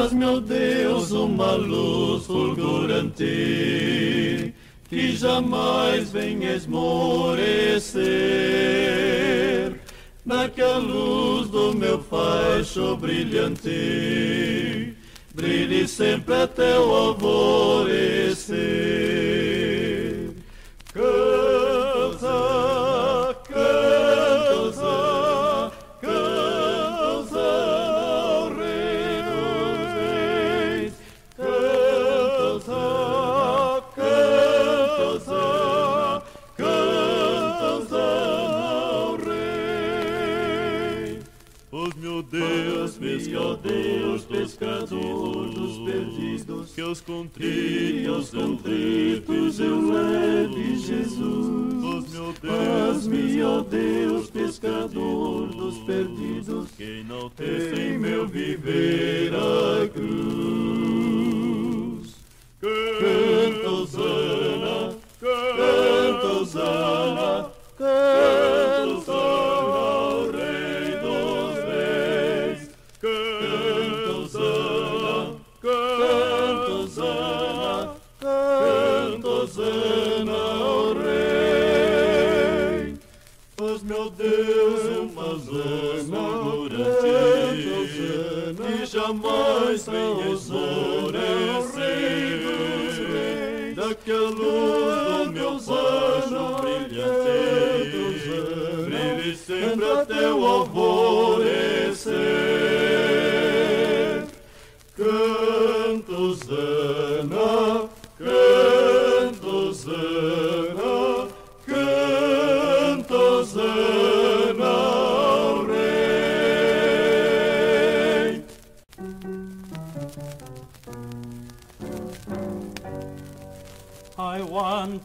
Faz, meu Deus, uma luz fulgurante que jamais venha esmorecer. Naquela luz do meu faixo brilhante, brilhe sempre até o alvorecer. Que os e contritos aos contritos eu leve Jesus. Faz-me, ó Deus, pescador dos perdidos, quem não em tem meu viver a cruz.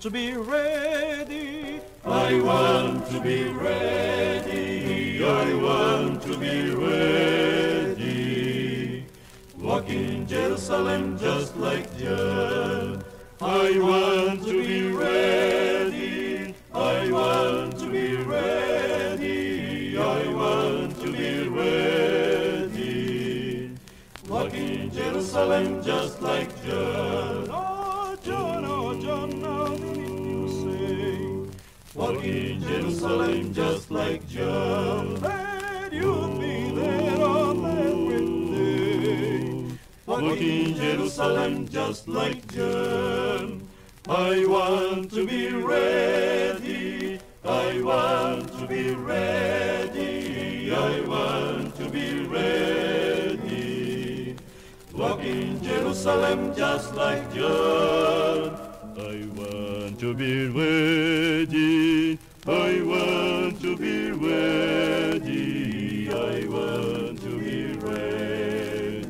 To be ready. I want to be ready. I want to be ready. Walk in Jerusalem just like John. I want to be ready. I want to be ready. Walk in Jerusalem just like John. I want to be ready. I want to be ready. I want to be ready.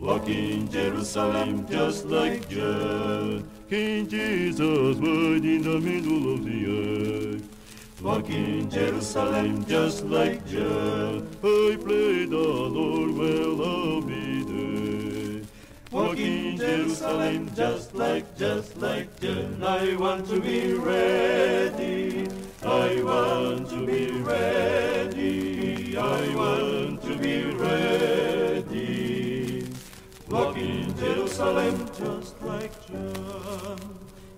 Walk in Jerusalem just like John. King Jesus word in the middle of the earth. Walk in Jerusalem just like John. I pray the Lord well I'll be there. Walk in Jerusalem just like, just like. I want to be ready. I want to be ready. Jerusalem just like John.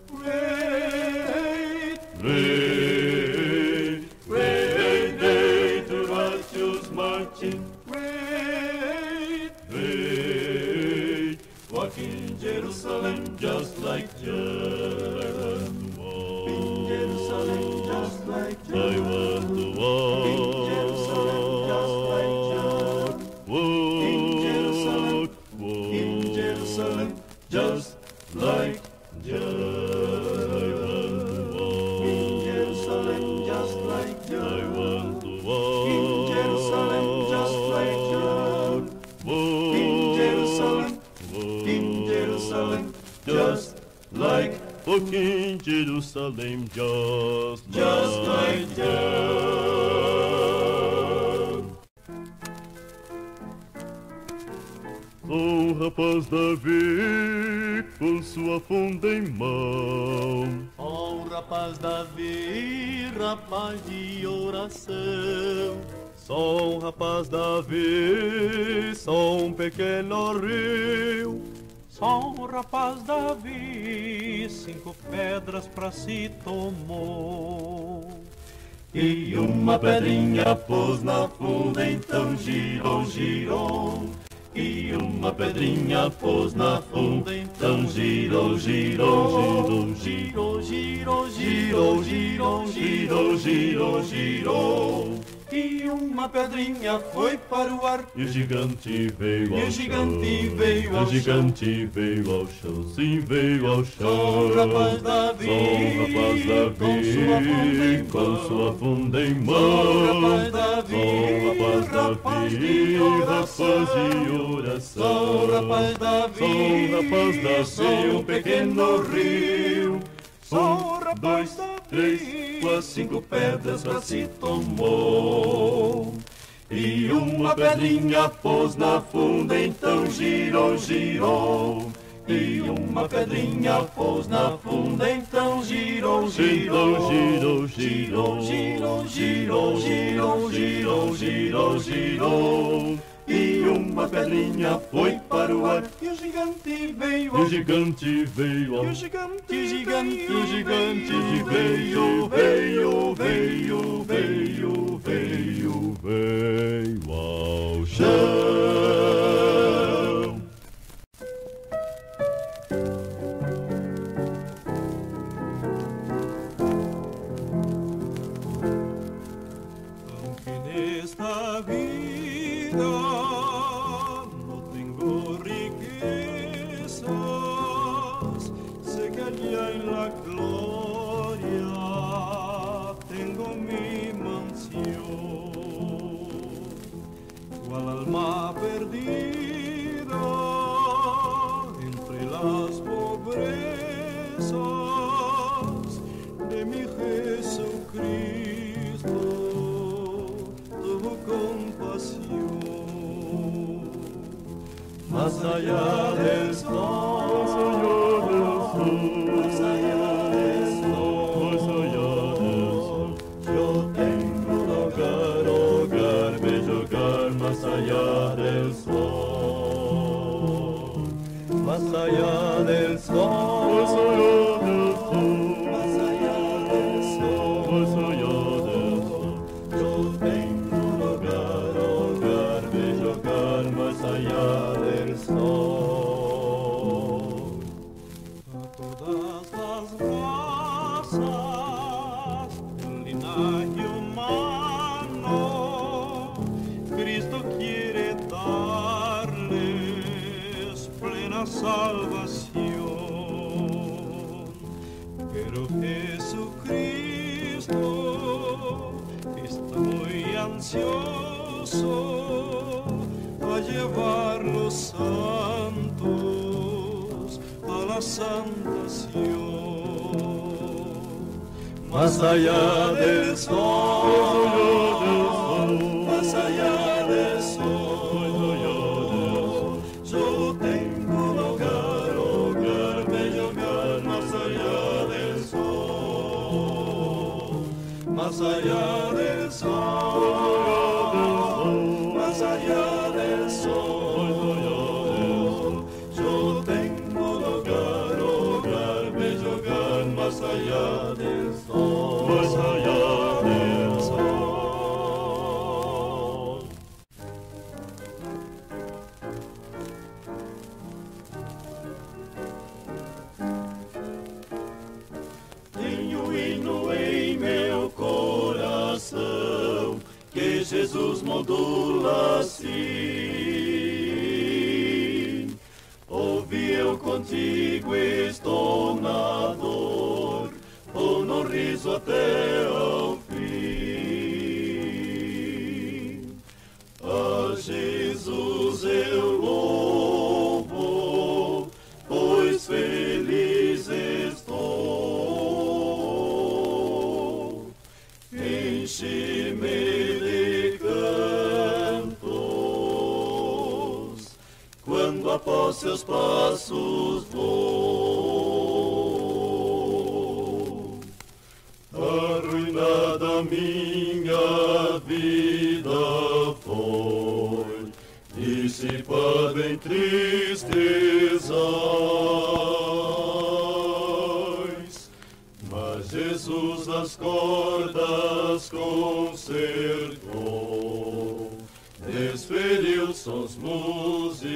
Great, Great, Rapaz Davi com sua funda em mão Oh, rapaz Davi, rapaz de oração, Sou um rapaz da vida, sou um pequeno rio. Sou um rapaz da vida, cinco pedras pra si tomou. E uma pedrinha pôs na funda, então girou, girou. E uma pedrinha pôs na funda, então girou, girou, girou, girou, girou, girou, girou, girou, girou, girou. E uma pedrinha foi para o ar. E o gigante veio ao E o gigante veio ao chão. E o gigante veio ao chão. Sim, veio ao chão. Sou um rapaz Davi, Sou rapaz Davi, com sua funda em com mão. sua funda em Sou um mão. rapaz Davi, Sou um rapaz Davi, rapaz de oração. Sou um rapaz Davi, Sou um rapaz Davi, um pequeno rio. Um dois, três, quatro, cinco pedras pra se tomou. E uma pedrinha pôs na funda, então girou, girou. E uma pedrinha pôs na funda, então girou, girou, girou, girou, girou, girou, girou, girou, girou, girou. E uma pedrinha foi para o ar, e o gigante veio E o gigante veio e o gigante, o gigante, o gigante veio, veio, veio, veio, veio, veio ao chão. Cual alma perdida entre las pobrezas de mi Jesucristo tuvo compasión. Más allá del sol, Cristo quiere darles plena salvación. Pero Jesucristo está muy ansioso a llevar los santos a la santación. Más allá del sol, Nazareth. Iisus modulasim. Ouviu contigo estou na dor, o no riso até dissipado em tristezas. Mas Jesus nas cordas concertou, despediu sons musicais.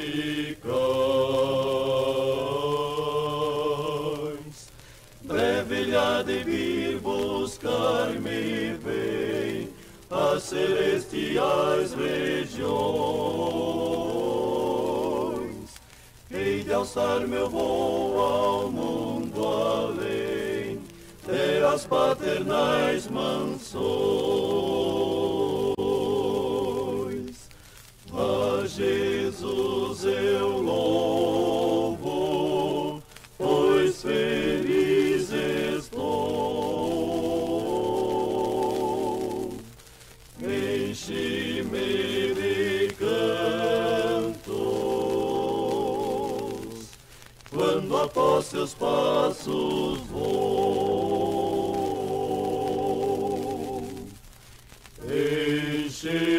Breve há de vir buscar-me bem as celestiais regiões. Alçar meu voo ao mundo além, terras paternais mansões. Quando após seus passos vou. Enche-me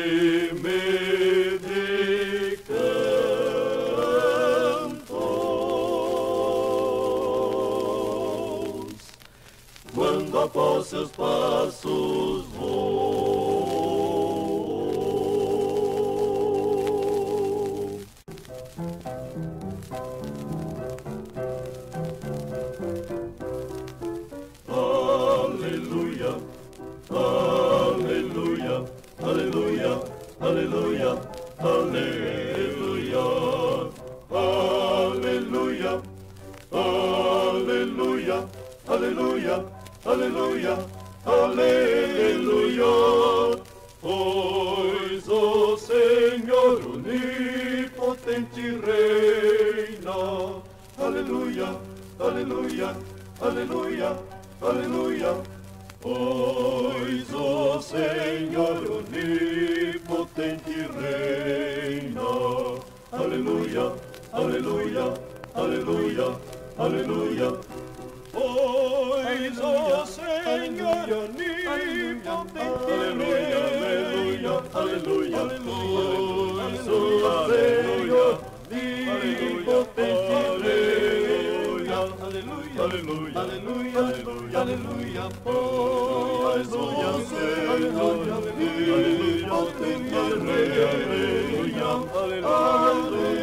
Aleluia, aleluia, aleluia, aleluia. Pois o Senhor onipotente reina. Aleluia, aleluia, aleluia, aleluia. Pois o Senhor onipotente Aleluia, reina. aleluia, aleluia, pois hallelujah. Hallelujah. Alleluia, Alleluia, Hallelujah, Hallelujah.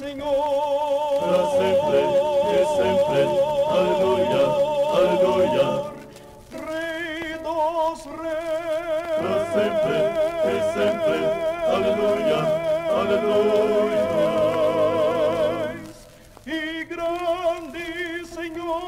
Señor. Tras enfrente, es enfrente, aleluya, aleluya. Rey dos rey. Tras enfrente, es enfrente, aleluya, aleluya. Y grande Señor.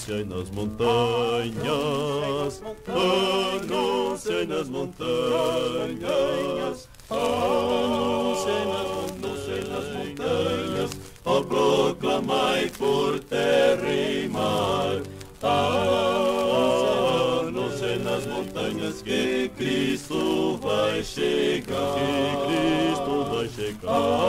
Anunciai nas montanhas, anunciai nas montanhas, anunciai nas montanhas, ó proclamai por terra e mar. Anunciai nas montanhas que Cristo vai chegar, que Cristo vai chegar.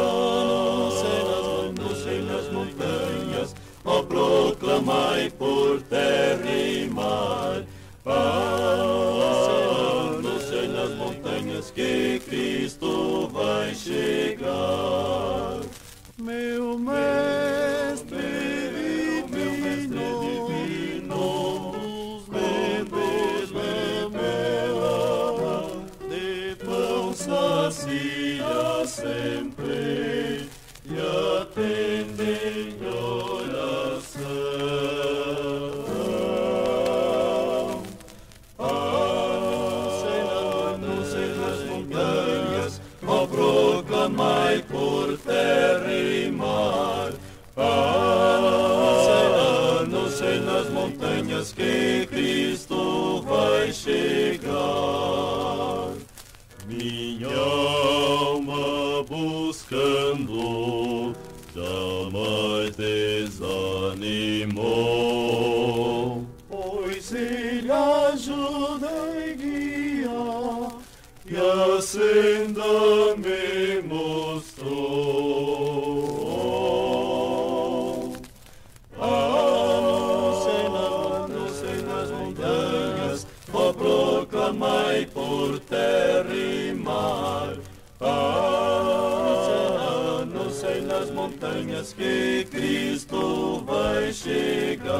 Que Cristo vai chegar.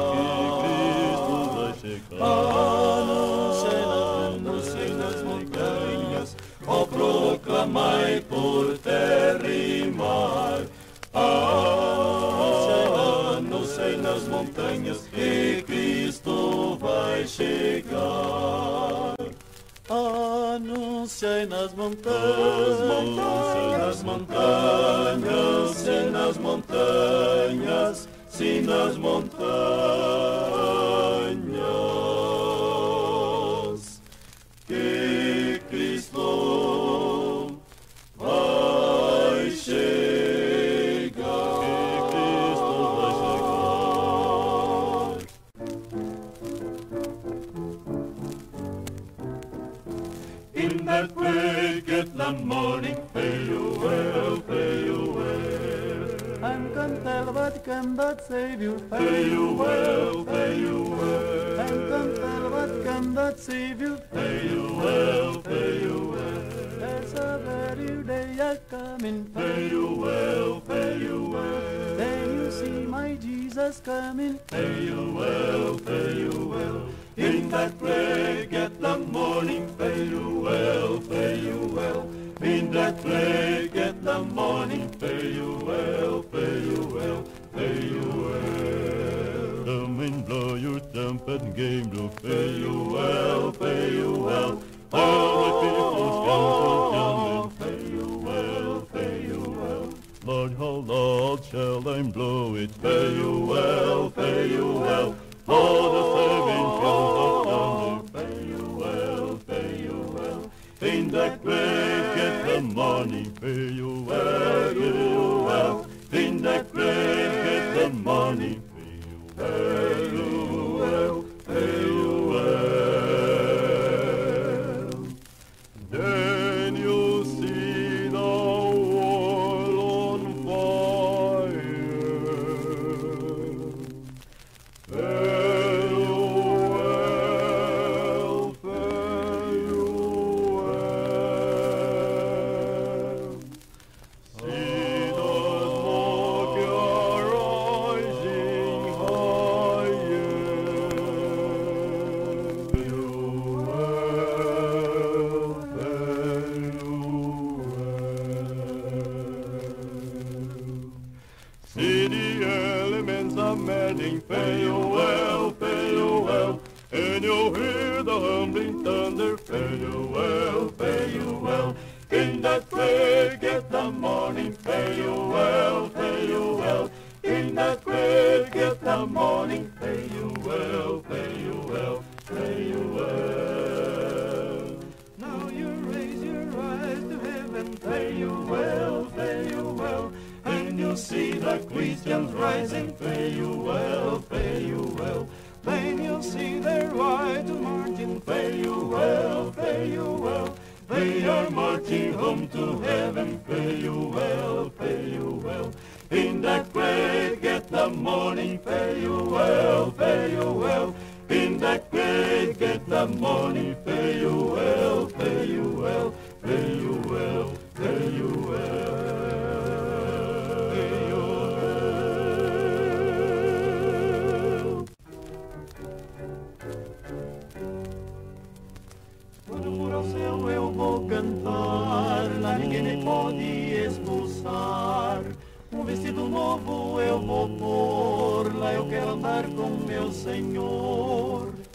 Anunciei, anunciei nas montanhas, ó proclamai Anunciei nas montanhas, nas montanhas, sim nas montanhas, sim nas montanhas, Him that save you, Pay you well, pay you well. And then tell what can that save you, fare you well, pay you well. There's a very day I come in, Pay you well, pay you well. Then you see my Jesus coming, Pay you well, pay you well. In that plague at the morning, Pay you well, pay you well. In that plague at the morning. And game blow Farewell, farewell. All the people's Oh, council farewell, farewell. Lord, how loud shall I blow it? Farewell, farewell. For the seven peals of thunder. Farewell, farewell. In that break at the morning, Farewell, farewell. In that break at the morning,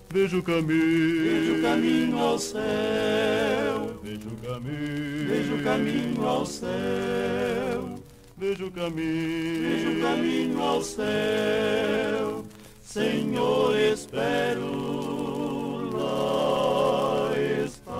Vejo o caminho. Vejo o caminho ao céu, Vejo o caminho. vejo o caminho ao céu, Vejo o caminho. vejo o caminho ao céu. Senhor, espero lá estar.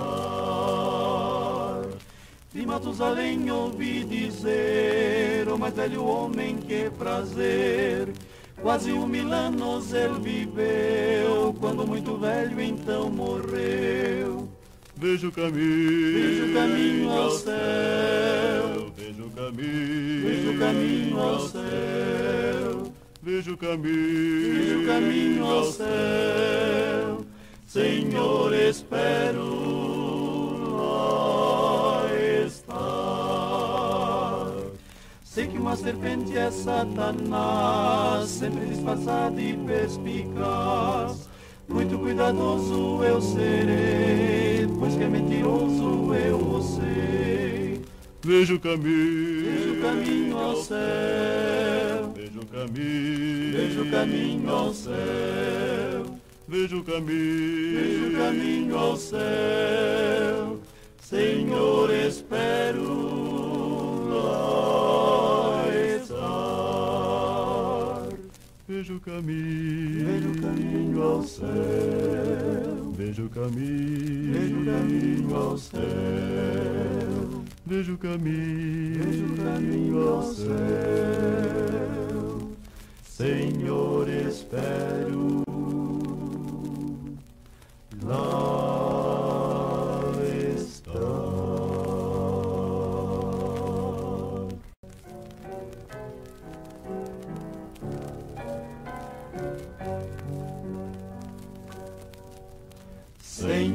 De Matusalém ouvi dizer, o mais velho homem que prazer. Quase um mil anos ele viveu, quando muito velho então morreu. Vejo o caminho, vejo o caminho ao céu, vejo o caminho, vejo o caminho ao céu, vejo o caminho, vejo o caminho ao céu. Senhor, espero serpente é Satanás, sempre disfarçado e perspicaz. Muito cuidadoso eu serei, pois que é mentiroso eu o sei. Vejo o caminho, Vejo o caminho ao céu, vejo o caminho, vejo o caminho ao céu, vejo o caminho, vejo o caminho ao céu. Senhor, espero vejo o caminho, Vejo o caminho ao céu, vejo o caminho, vejo o caminho ao céu, vejo o caminho, vejo o caminho ao céu. Senhor, espero lá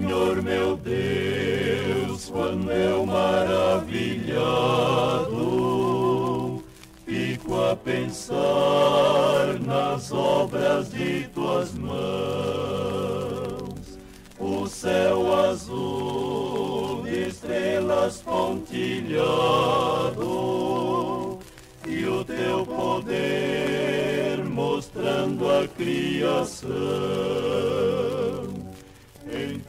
Senhor meu Deus, quando eu maravilhado fico a pensar nas obras de tuas mãos, o céu azul de estrelas pontilhado e o teu poder mostrando a criação.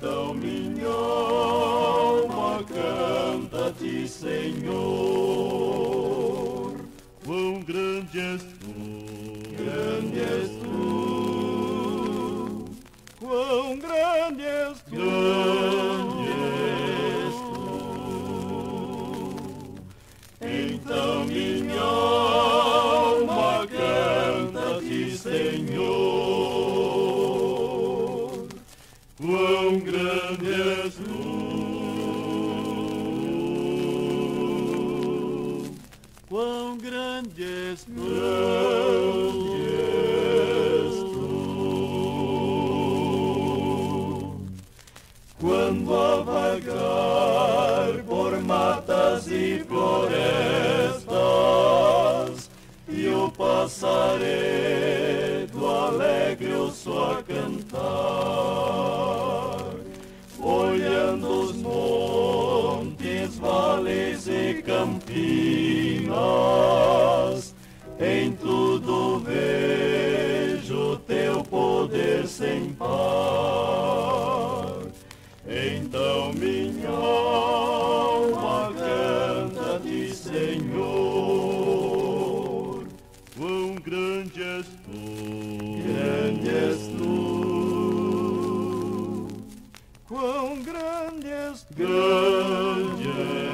Então minha alma canta-te, Senhor. quão grande és tu, Grande és tu, quão grande és tu, grande Quão grande és tu, Quando a vagar por matas e florestas E o passaredo alegre o só cantar Olhando os montes, vales e campinas, grande és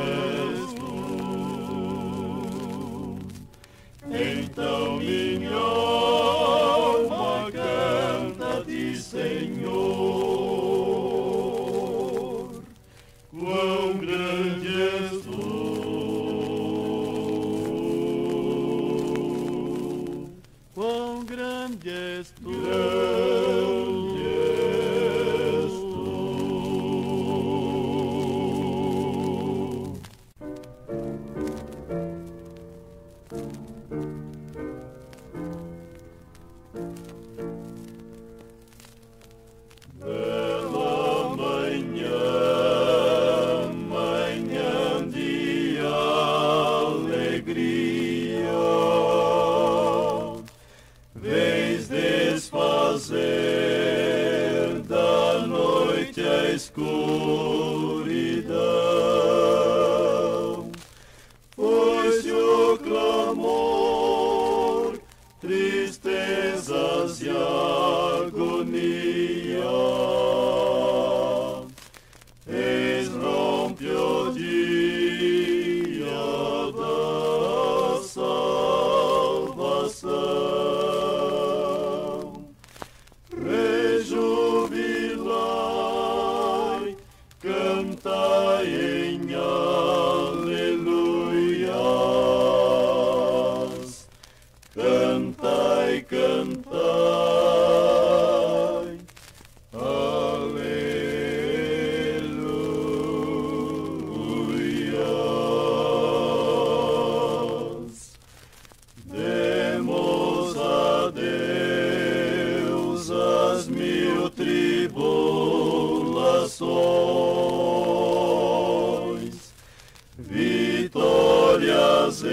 Mas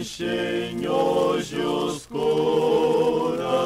enchem hoje os corações.